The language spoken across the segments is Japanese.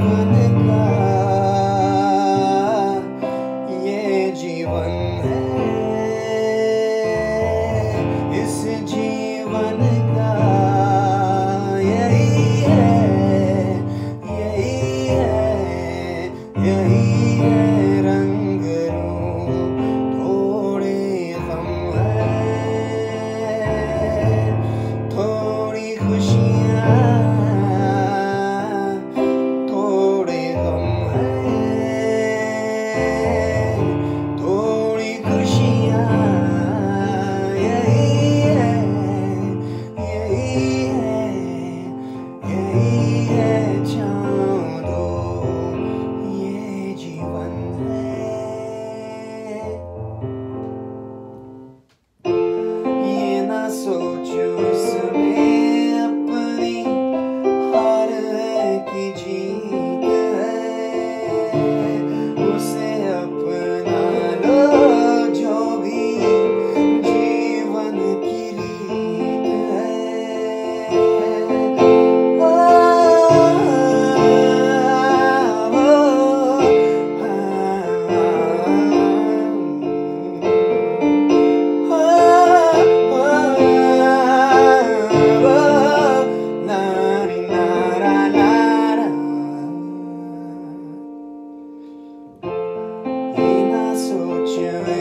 even you.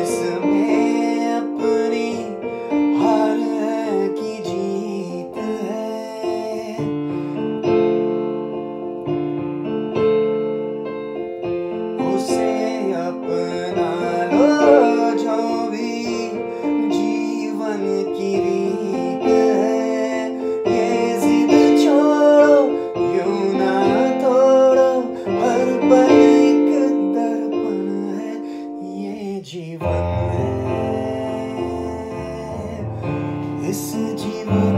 自 S 自